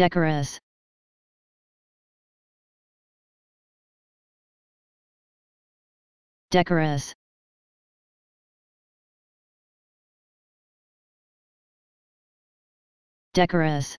decorous. Decorous. Decorous.